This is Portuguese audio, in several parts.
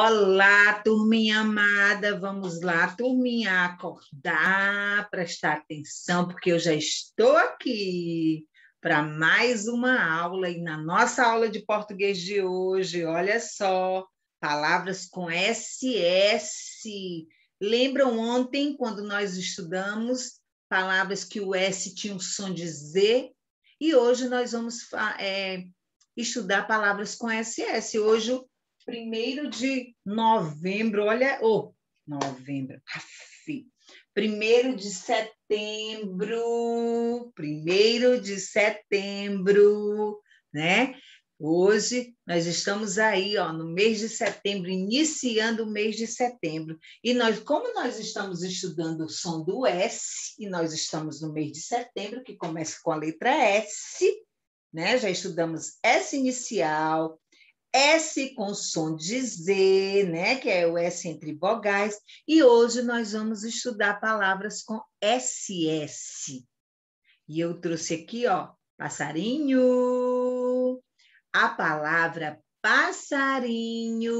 Olá, turminha amada, vamos lá, turminha, acordar, prestar atenção, porque eu já estou aqui para mais uma aula, e na nossa aula de português de hoje, olha só, palavras com SS. Lembram ontem, quando nós estudamos, palavras que o S tinha um som de Z? E hoje nós vamos é, estudar palavras com SS. Hoje primeiro de novembro, olha, oh, novembro, primeiro de setembro, primeiro de setembro, né? Hoje nós estamos aí, ó, no mês de setembro, iniciando o mês de setembro. E nós, como nós estamos estudando o som do S, e nós estamos no mês de setembro, que começa com a letra S, né? Já estudamos S inicial, S com som de Z, né, que é o S entre vogais, e hoje nós vamos estudar palavras com SS. E eu trouxe aqui, ó, passarinho. A palavra passarinho,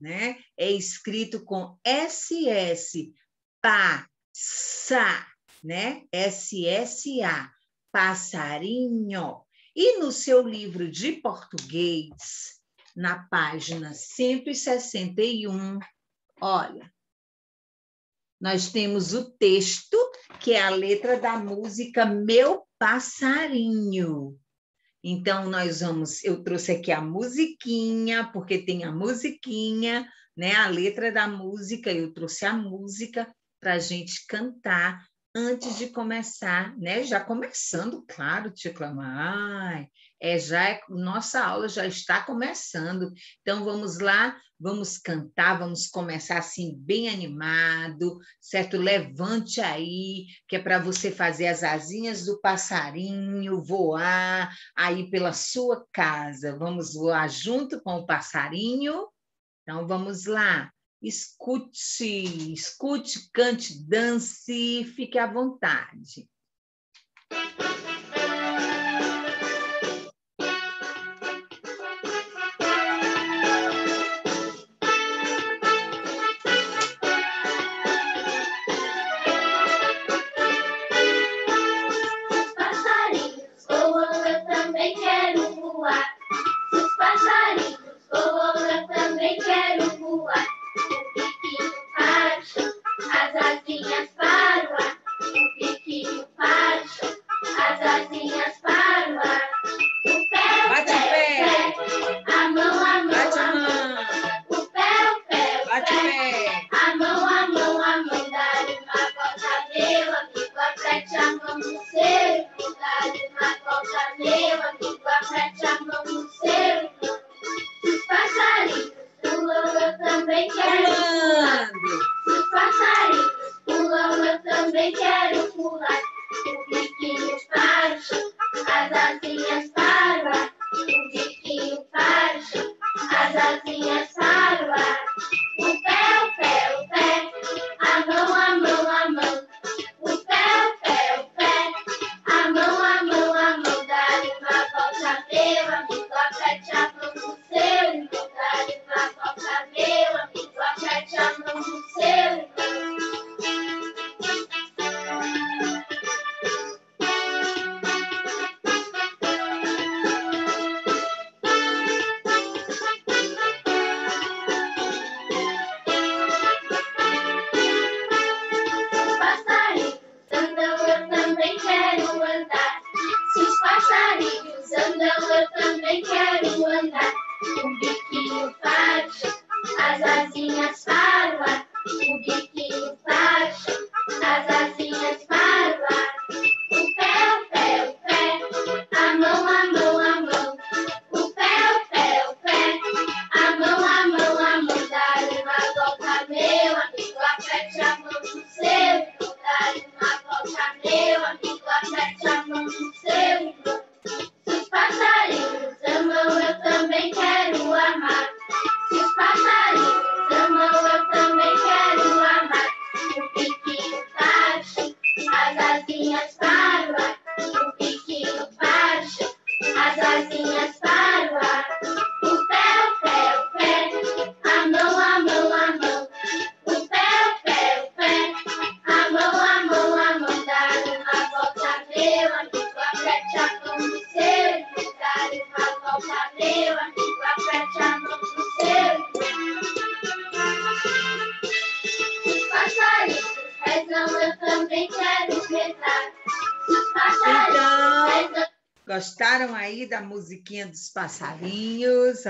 né, é escrito com SS, passa, né, SSA, passarinho. E no seu livro de português, na página 161, olha, nós temos o texto, que é a letra da música Meu Passarinho. Então, nós vamos, eu trouxe aqui a musiquinha, porque tem a musiquinha, né? A letra da música, eu trouxe a música para a gente cantar antes de começar, né? Já começando, claro, te clamar. É já é, nossa aula já está começando. Então vamos lá, vamos cantar, vamos começar assim bem animado, certo? Levante aí, que é para você fazer as asinhas do passarinho voar aí pela sua casa. Vamos voar junto com o passarinho. Então vamos lá. Escute, escute, cante, dance, fique à vontade. na treva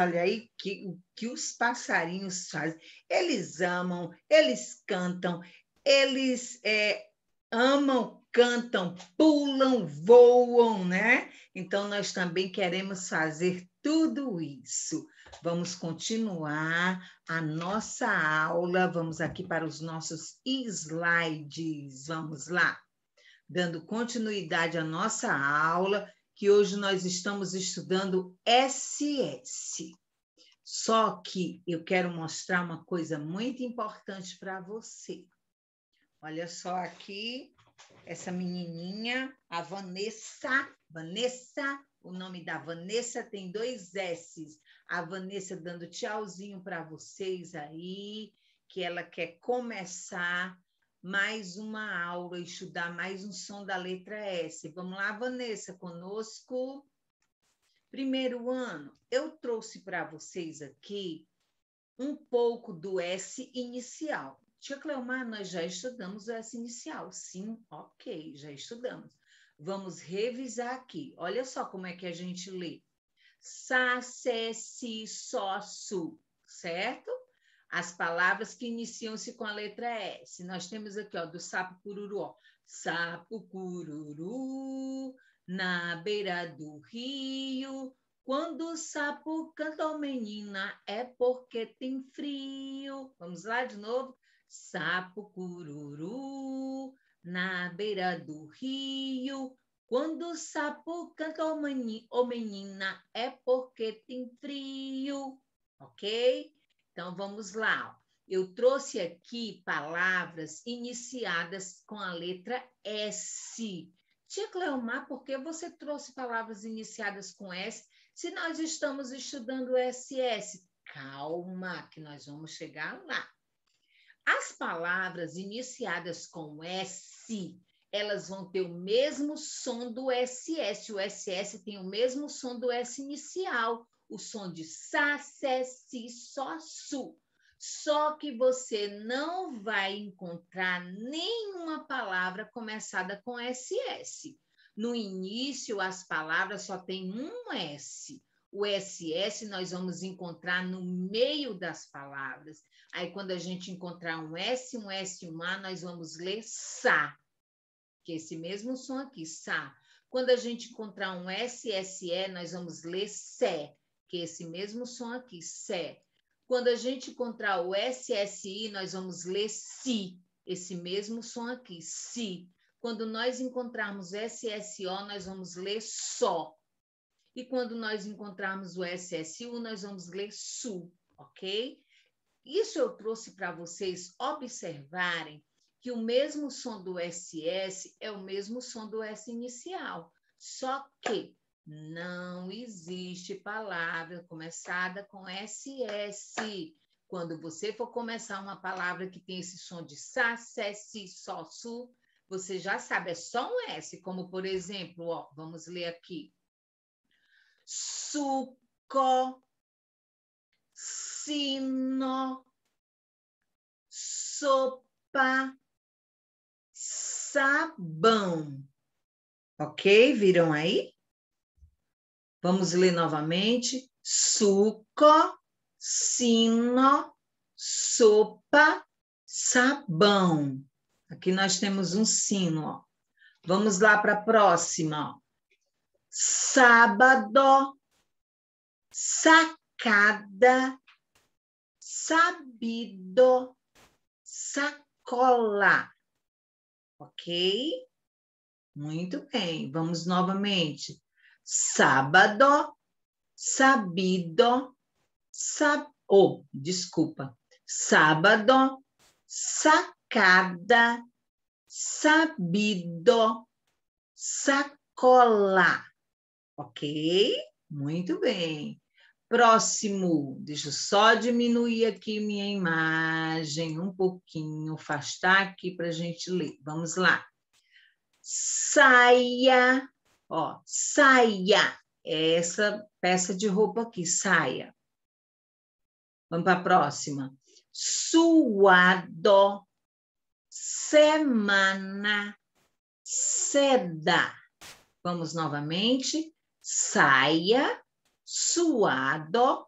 Olha aí que, o que os passarinhos fazem. Eles amam, eles cantam, eles é, amam, cantam, pulam, voam, né? Então, nós também queremos fazer tudo isso. Vamos continuar a nossa aula. Vamos aqui para os nossos slides. Vamos lá. Dando continuidade à nossa aula, que hoje nós estamos estudando SS. Só que eu quero mostrar uma coisa muito importante para você. Olha só aqui, essa menininha, a Vanessa. Vanessa, o nome da Vanessa tem dois S's. A Vanessa dando tchauzinho para vocês aí, que ela quer começar mais uma aula, estudar mais um som da letra S. Vamos lá, Vanessa, conosco. Primeiro ano, eu trouxe para vocês aqui um pouco do S inicial. Tia Cleomar, nós já estudamos o S inicial. Sim, ok, já estudamos. Vamos revisar aqui. Olha só como é que a gente lê. Sa, se, si, só, su, certo? As palavras que iniciam-se com a letra S. Nós temos aqui, ó, do sapo cururu, ó. Sapo cururu, na beira do rio, quando o sapo canta menina, é porque tem frio. Vamos lá de novo? Sapo cururu na beira do rio. Quando o sapo canta o menina, é porque tem frio. Ok? Então vamos lá. Eu trouxe aqui palavras iniciadas com a letra S. Tia Cleomar, por que você trouxe palavras iniciadas com S se nós estamos estudando SS? Calma, que nós vamos chegar lá. As palavras iniciadas com S, elas vão ter o mesmo som do SS. O SS tem o mesmo som do S inicial, o som de sa, se, si, só, su. Só que você não vai encontrar nenhuma palavra começada com SS. No início, as palavras só têm um S. O SS nós vamos encontrar no meio das palavras. Aí, quando a gente encontrar um S, um S, um A, nós vamos ler sa, que é esse mesmo som aqui, sa. Quando a gente encontrar um SSE, nós vamos ler sé, que esse mesmo som aqui, sé. Quando a gente encontrar o SSI, nós vamos ler si, esse mesmo som aqui, si. Quando nós encontrarmos SSO, nós vamos ler só. E quando nós encontrarmos o SSU, nós vamos ler su, ok? Isso eu trouxe para vocês observarem que o mesmo som do SS é o mesmo som do S inicial, só que não existe palavra começada com SS. Quando você for começar uma palavra que tem esse som de sa, se, si, só, su, você já sabe, é só um S, como por exemplo, ó, vamos ler aqui. Suco, sino, sopa, sabão. Ok? Viram aí? Vamos ler novamente. Suco, sino, sopa, sabão. Aqui nós temos um sino. Ó. Vamos lá para a próxima. Ó. Sábado, sacada, sabido, sacola. Ok? Muito bem. Vamos novamente. Sábado, sabido, sab... Oh, desculpa. Sábado, sacada, sabido, sacola. Ok? Muito bem. Próximo, deixa eu só diminuir aqui minha imagem um pouquinho, afastar aqui para a gente ler. Vamos lá. Saia, ó, saia. É essa peça de roupa aqui, saia. Vamos para a próxima. Suado, semana, seda. Vamos novamente. saia, suado,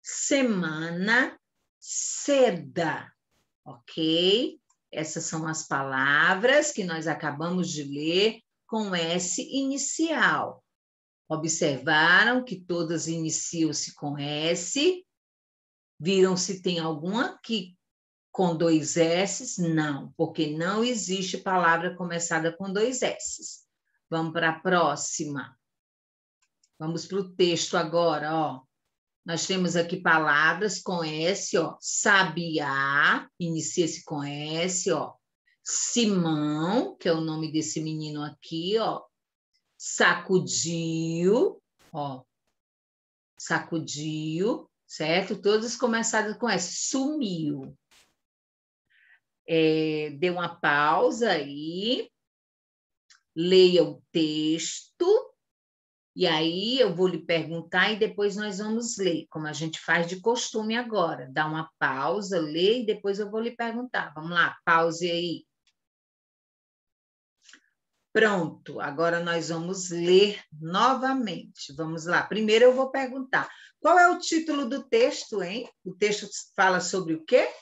semana, seda, ok? Essas são as palavras que nós acabamos de ler com S inicial. Observaram que todas iniciam-se com S? Viram se tem alguma aqui com dois S? Não, porque não existe palavra começada com dois S. Vamos para a próxima. Vamos para o texto agora, ó. Nós temos aqui palavras com S, ó. Sabiá, inicia-se com S, ó. Simão, que é o nome desse menino aqui, ó. Sacudiu, ó. Sacudiu, certo? Todas começadas com S. Sumiu. É, deu uma pausa aí. Leia o texto e aí eu vou lhe perguntar e depois nós vamos ler, como a gente faz de costume agora. Dá uma pausa, lê e depois eu vou lhe perguntar. Vamos lá, pause aí. Pronto, agora nós vamos ler novamente. Vamos lá. Primeiro eu vou perguntar: qual é o título do texto, hein? O texto fala sobre o quê?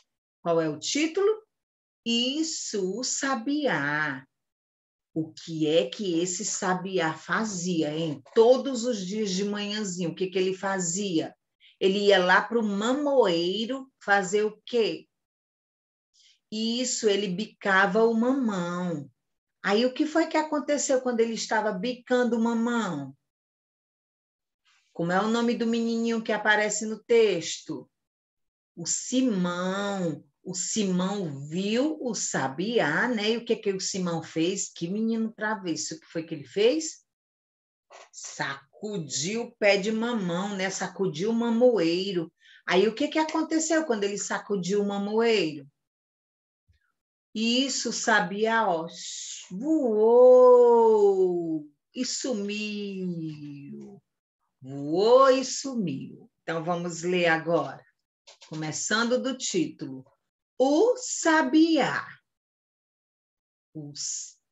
Qual é o título? Isso, o sabiá o que é que esse sabiá fazia, em Todos os dias de manhãzinho, o que, que ele fazia? Ele ia lá para o mamoeiro fazer o quê? Isso, ele bicava o mamão. Aí o que foi que aconteceu quando ele estava bicando mamão? Como é o nome do menininho que aparece no texto? O Simão o Simão viu o sabiá, né? E o que que o Simão fez? Que menino travesso, o que foi que ele fez? Sacudiu o pé de mamão, né? Sacudiu o mamoeiro. Aí o que que aconteceu quando ele sacudiu o mamoeiro? Isso, sabia, ó, voou e sumiu. Voou e sumiu. Então vamos ler agora, começando do título o sabiá. O,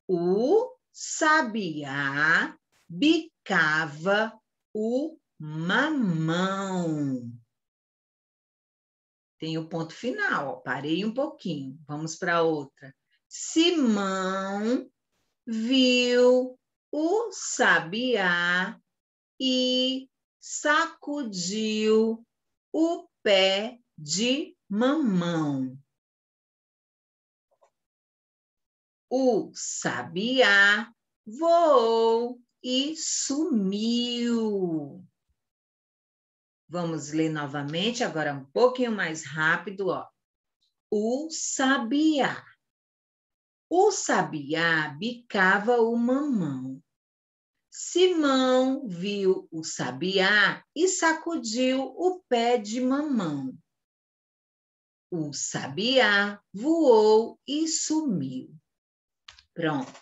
o sabiá bicava o mamão. Tem o ponto final, ó. parei um pouquinho. Vamos para outra. Simão viu o sabiá e sacudiu o pé de mamão. O sabiá voou e sumiu. Vamos ler novamente, agora um pouquinho mais rápido, ó. O sabiá. O sabiá bicava o mamão. Simão viu o sabiá e sacudiu o pé de mamão. O sabiá voou e sumiu. Pronto.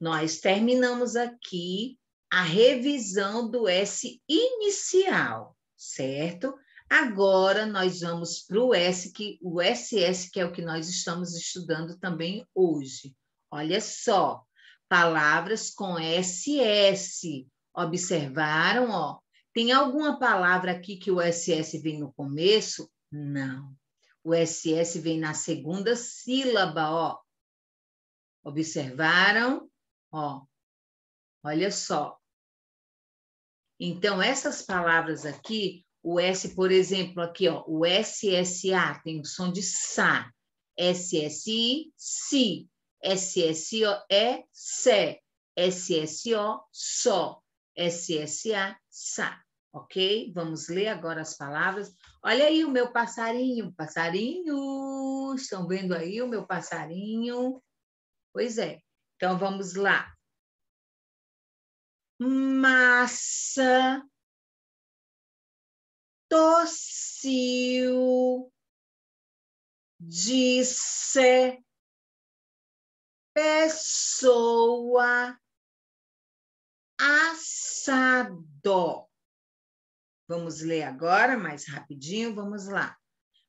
Nós terminamos aqui a revisão do S inicial, certo? Agora nós vamos para o S, que o SS, que é o que nós estamos estudando também hoje. Olha só, palavras com SS. Observaram, ó? Tem alguma palavra aqui que o SS vem no começo? Não. O SS vem na segunda sílaba, ó. Observaram? Ó, olha só. Então, essas palavras aqui, o S, por exemplo, aqui, ó, o SSA tem o som de sa. SSI, si. SSO é se. SSO, só. SSA, sa. Ok? Vamos ler agora as palavras. Olha aí o meu passarinho, passarinho. Estão vendo aí o meu passarinho? Pois é. Então vamos lá. Massa tossiu, disse pessoa assado. Vamos ler agora mais rapidinho, vamos lá.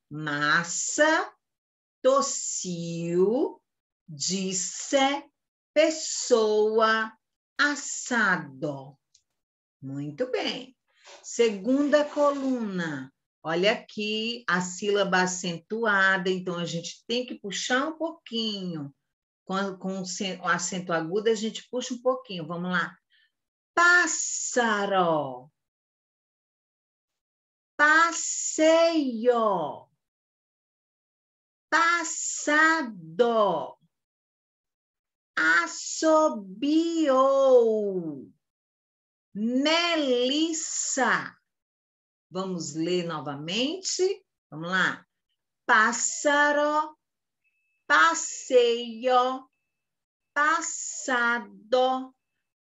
Massa tossiu, disse pessoa assado. Muito bem. Segunda coluna. Olha aqui a sílaba acentuada, então a gente tem que puxar um pouquinho. Com, com o acento agudo, a gente puxa um pouquinho. Vamos lá. Pássaro. Passeio. Passado. Assobiou. Melissa. Vamos ler novamente. Vamos lá. Pássaro, passeio, passado,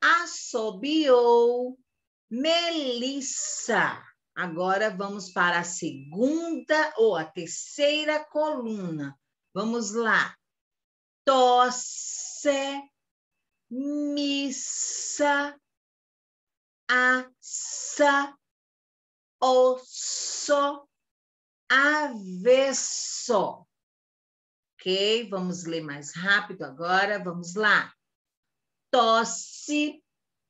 assobiou, Melissa. Agora vamos para a segunda ou a terceira coluna. Vamos lá. Tosse, missa, assa, osso, avesso. Ok? Vamos ler mais rápido agora. Vamos lá. Tosse.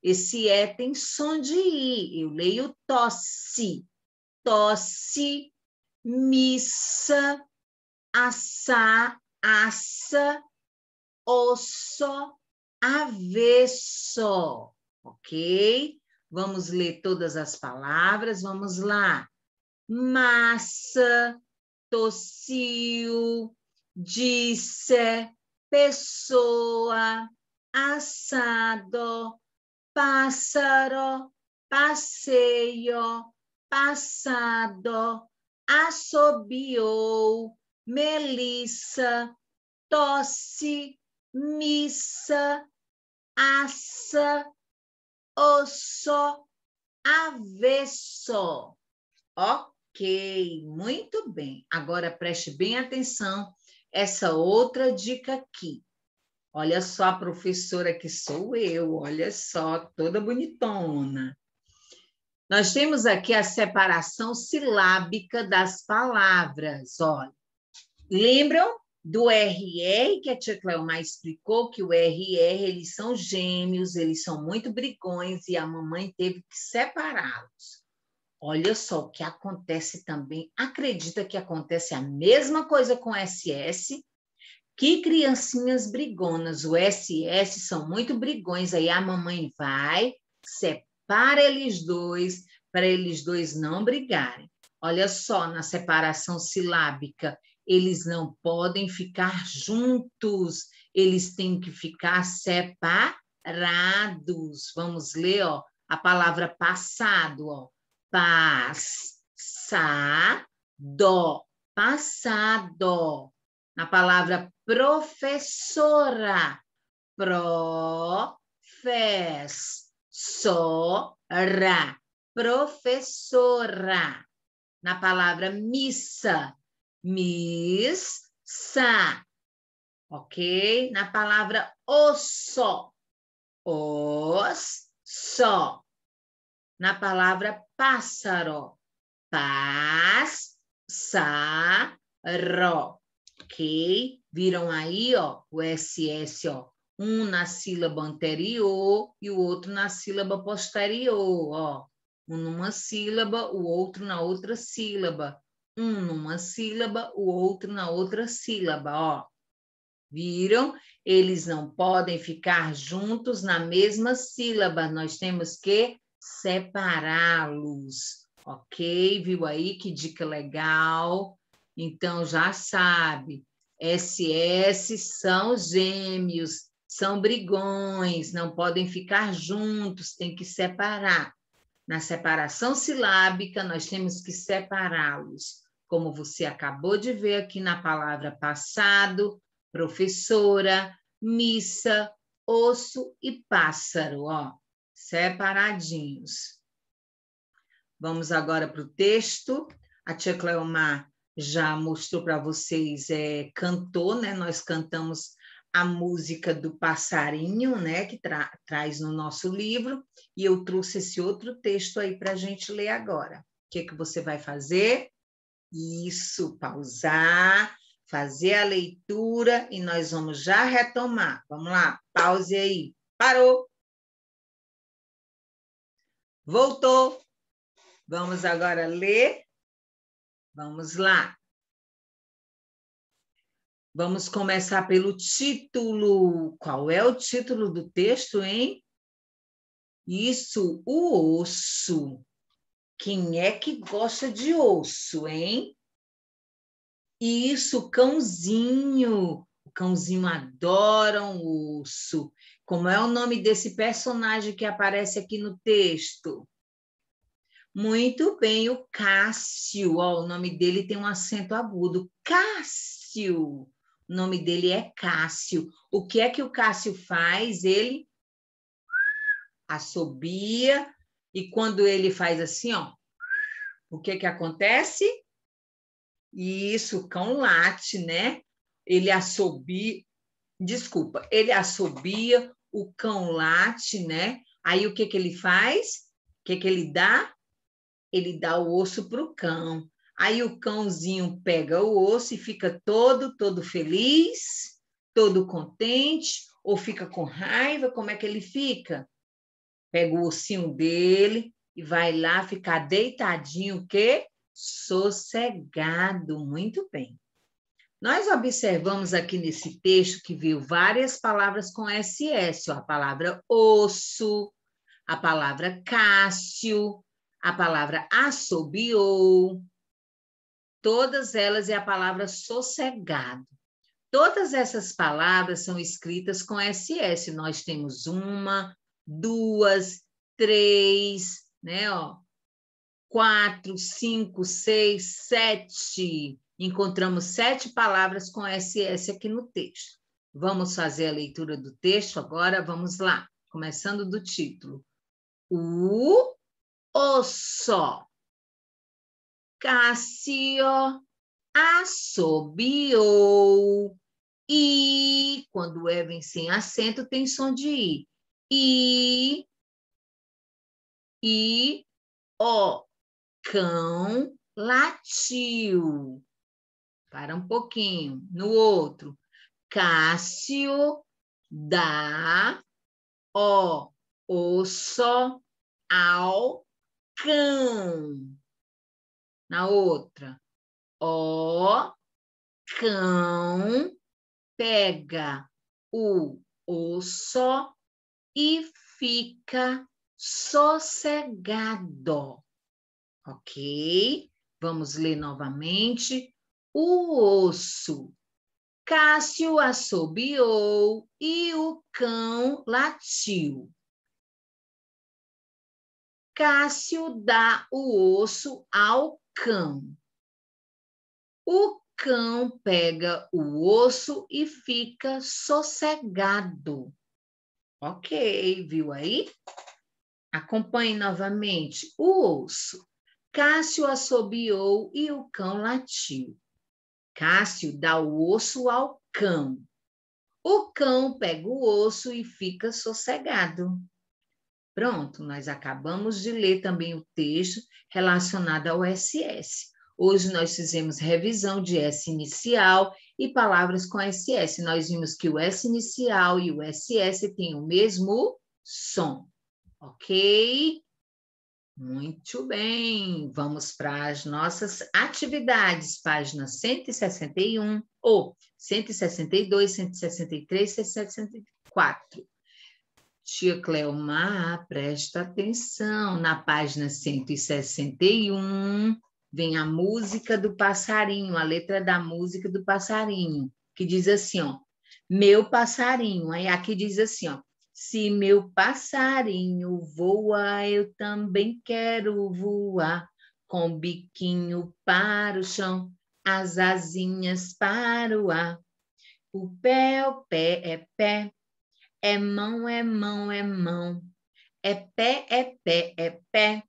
Esse é tem som de i. Eu leio tosse. Tosse, missa, assar, assa, osso, avesso. Ok? Vamos ler todas as palavras. Vamos lá. Massa, tossiu, disse, pessoa, assado, pássaro, passeio, passado, assobiou, melissa, tosse, missa, assa, osso, avesso. Ok, muito bem. Agora preste bem atenção essa outra dica aqui. Olha só a professora que sou eu, olha só, toda bonitona. Nós temos aqui a separação silábica das palavras, olha. Lembram do RR, que a tia Cleomar explicou que o RR, eles são gêmeos, eles são muito brigões e a mamãe teve que separá-los. Olha só o que acontece também. Acredita que acontece a mesma coisa com SS? Que criancinhas brigonas. O SS são muito brigões. Aí a mamãe vai, separa eles dois, para eles dois não brigarem. Olha só, na separação silábica, eles não podem ficar juntos, eles têm que ficar separados. Vamos ler, ó, a palavra passado, ó. Passado, passado. Na palavra professora, professora, professora. Na palavra missa, missa, ok? Na palavra osso, os, só. Na palavra pássaro, pássaro, ok? Viram aí, ó, o SS, ó, um na sílaba anterior e o outro na sílaba posterior, ó. Um numa sílaba, o outro na outra sílaba um numa sílaba, o outro na outra sílaba, ó. Viram? Eles não podem ficar juntos na mesma sílaba, nós temos que separá-los, ok? Viu aí que dica legal? Então já sabe, SS são gêmeos, são brigões, não podem ficar juntos, tem que separar. Na separação silábica, nós temos que separá-los como você acabou de ver aqui na palavra passado, professora, missa, osso e pássaro, ó, separadinhos. Vamos agora para o texto. A tia Cleomar já mostrou para vocês, é, cantou, né? Nós cantamos a música do passarinho, né? Que tra traz no nosso livro, e eu trouxe esse outro texto aí para a gente ler agora. O que, que você vai fazer? Isso, pausar, fazer a leitura e nós vamos já retomar. Vamos lá, pause aí. Parou. Voltou. Vamos agora ler. Vamos lá. Vamos começar pelo título. Qual é o título do texto, hein? Isso, o osso. Quem é que gosta de osso, hein? Isso, cãozinho. O cãozinho adora um osso. Como é o nome desse personagem que aparece aqui no texto? Muito bem, o Cássio. Ó, o nome dele tem um acento agudo. Cássio. O nome dele é Cássio. O que é que o Cássio faz? Ele assobia e quando ele faz assim, ó, o que que acontece? Isso, o cão late, né? Ele assobia, desculpa, ele assobia, o cão late, né? Aí o que que ele faz? O que que ele dá? Ele dá o osso para o cão. Aí o cãozinho pega o osso e fica todo, todo feliz, todo contente, ou fica com raiva, como é que ele fica? Pega o ossinho dele e vai lá ficar deitadinho, o quê? Sossegado, muito bem. Nós observamos aqui nesse texto que viu várias palavras com SS, a palavra osso, a palavra Cássio, a palavra assobiou, Todas elas é a palavra sossegado. Todas essas palavras são escritas com SS. Nós temos uma, duas, três, né? Ó, quatro, cinco, seis, sete. Encontramos sete palavras com SS aqui no texto. Vamos fazer a leitura do texto agora. Vamos lá, começando do título. O osso. Cássio assobiou. E, quando é vem sem acento, tem som de I. E, e, o cão latiu. Para um pouquinho. No outro. Cássio dá o osso ao cão na outra. O cão pega o osso e fica sossegado. Ok? Vamos ler novamente. O osso. Cássio assobiou e o cão latiu. Cássio dá o osso ao cão. O cão pega o osso e fica sossegado. Ok, viu aí? Acompanhe novamente o osso. Cássio assobiou e o cão latiu. Cássio dá o osso ao cão. O cão pega o osso e fica sossegado. Pronto, nós acabamos de ler também o texto relacionado ao SS. Hoje nós fizemos revisão de S inicial e palavras com SS. Nós vimos que o S inicial e o SS têm o mesmo som, ok? Muito bem, vamos para as nossas atividades, página 161, ou 162, 163, 164. Tia Cleomar, presta atenção, na página 161 vem a música do passarinho, a letra da música do passarinho, que diz assim, ó, meu passarinho. Aí aqui diz assim, ó, se meu passarinho voa, eu também quero voar, com biquinho para o chão, as asinhas para o ar. O pé, o pé é pé, é mão, é mão, é mão. É pé, é pé, é pé.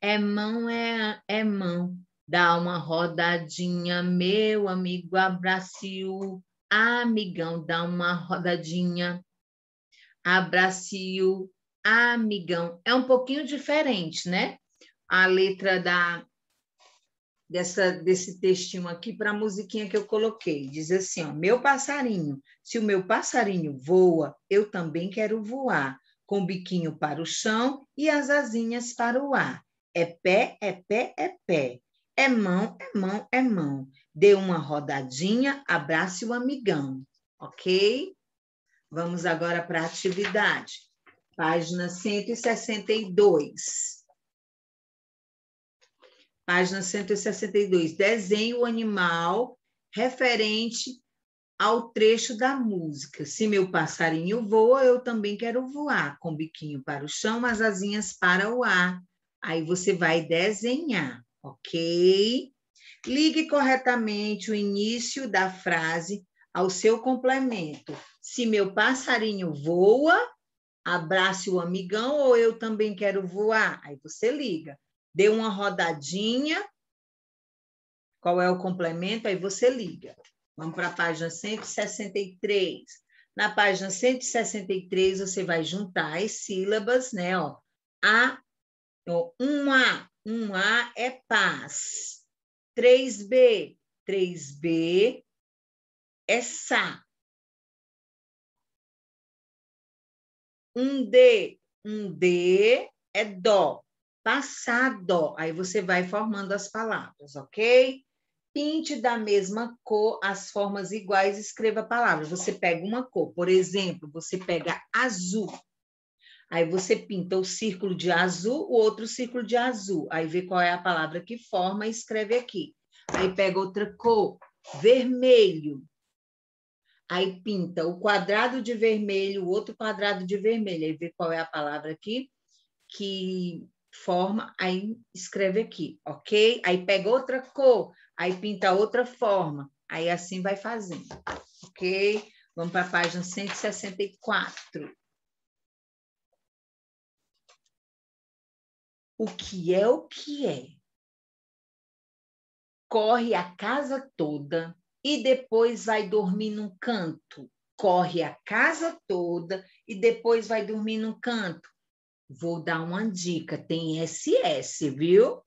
É mão, é, é mão. Dá uma rodadinha, meu amigo, abraço. Amigão, dá uma rodadinha. Abraço, amigão. É um pouquinho diferente, né? A letra da, dessa, desse textinho aqui para a musiquinha que eu coloquei. Diz assim: ó, meu passarinho, se o meu passarinho voa, eu também quero voar. com o biquinho para o chão e as asinhas para o ar. É pé, é pé, é pé. É mão, é mão, é mão. Dê uma rodadinha, abrace o amigão, ok? Vamos agora para a atividade. Página 162. Página 162. Desenhe o animal referente ao trecho da música. Se meu passarinho voa, eu também quero voar, com biquinho para o chão, as asinhas para o ar. Aí você vai desenhar, ok? Ligue corretamente o início da frase ao seu complemento. Se meu passarinho voa, abrace o amigão ou eu também quero voar. Aí você liga. Dê uma rodadinha. Qual é o complemento? Aí você liga. Vamos para a página 163. Na página 163, você vai juntar as sílabas, né? Ó. A, um A, um A é paz. 3B, 3B é Sá. Um D, um D é Dó. Passado. Aí você vai formando as palavras, ok? Pinte da mesma cor as formas iguais, escreva a palavra. Você pega uma cor, por exemplo, você pega azul. Aí você pinta o círculo de azul, o outro círculo de azul. Aí vê qual é a palavra que forma e escreve aqui. Aí pega outra cor, vermelho. Aí pinta o quadrado de vermelho, o outro quadrado de vermelho. Aí vê qual é a palavra aqui que forma, aí escreve aqui, ok? Aí pega outra cor, aí pinta outra forma. Aí assim vai fazendo, ok? Vamos para a página 164. O que é o que é? Corre a casa toda e depois vai dormir num canto. Corre a casa toda e depois vai dormir num canto. Vou dar uma dica: tem SS, viu?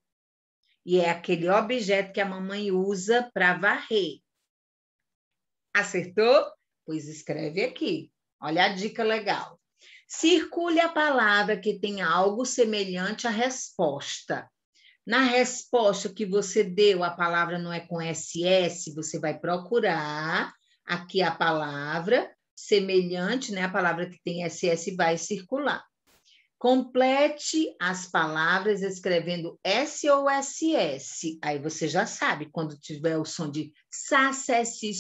E é aquele objeto que a mamãe usa para varrer. Acertou? Pois escreve aqui. Olha a dica legal. Circule a palavra que tem algo semelhante à resposta. Na resposta que você deu, a palavra não é com SS, você vai procurar aqui a palavra semelhante, né? A palavra que tem SS vai circular. Complete as palavras escrevendo S ou SS. Aí você já sabe, quando tiver o som de sa, se, si,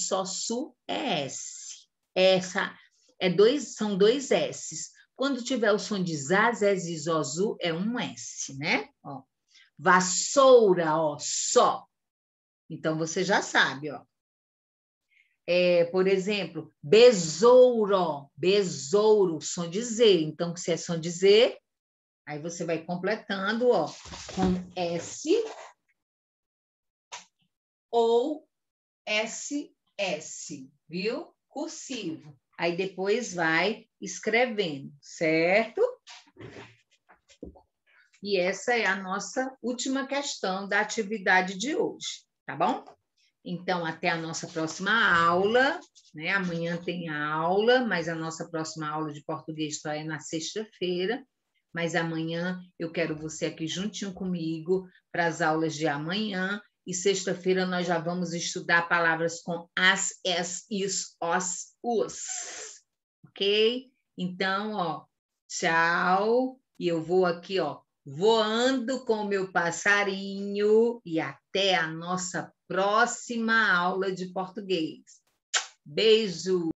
é S. Essa é dois, são dois S's. Quando tiver o som de za, zé, zi, zo, zu, é um S, né? Ó vassoura, ó, só. Então você já sabe, ó. É, por exemplo, besouro, besouro, som de Z. Então, se é som de Z, aí você vai completando, ó, com S ou SS, viu? Cursivo. Aí depois vai escrevendo, certo? E essa é a nossa última questão da atividade de hoje, tá bom? Então, até a nossa próxima aula, né? Amanhã tem aula, mas a nossa próxima aula de português só é na sexta-feira. Mas amanhã eu quero você aqui juntinho comigo para as aulas de amanhã. E sexta-feira nós já vamos estudar palavras com as, es, is, os, os. Ok? Então, ó, tchau. E eu vou aqui, ó, voando com meu passarinho e até a nossa próxima aula de português. Beijo!